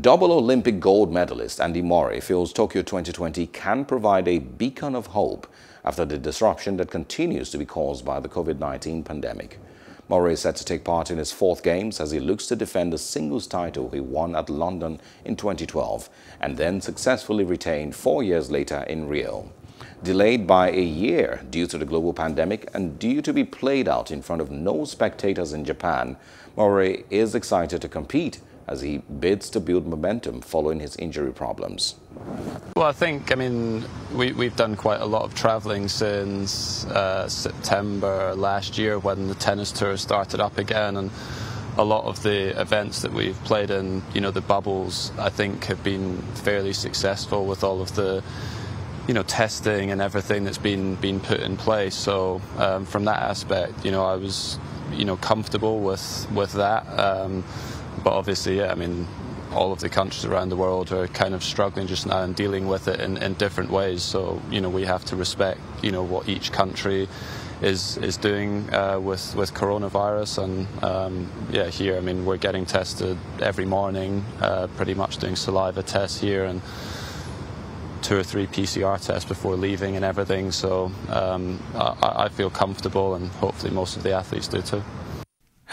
Double Olympic gold medalist Andy Murray feels Tokyo 2020 can provide a beacon of hope after the disruption that continues to be caused by the COVID-19 pandemic. Murray is set to take part in his fourth games as he looks to defend the singles title he won at London in 2012 and then successfully retained four years later in Rio. Delayed by a year due to the global pandemic and due to be played out in front of no spectators in Japan, Murray is excited to compete as he bids to build momentum following his injury problems. Well, I think, I mean, we, we've done quite a lot of travelling since uh, September last year when the tennis tour started up again. and a lot of the events that we've played in, you know, the bubbles, I think have been fairly successful with all of the, you know, testing and everything that's been been put in place. So um, from that aspect, you know, I was, you know, comfortable with with that. Um, but obviously, yeah, I mean, all of the countries around the world are kind of struggling just now and dealing with it in, in different ways. So, you know, we have to respect, you know, what each country is is doing uh, with with coronavirus. And um, yeah, here, I mean, we're getting tested every morning, uh, pretty much doing saliva tests here and two or three PCR tests before leaving and everything. So um, I, I feel comfortable, and hopefully most of the athletes do too.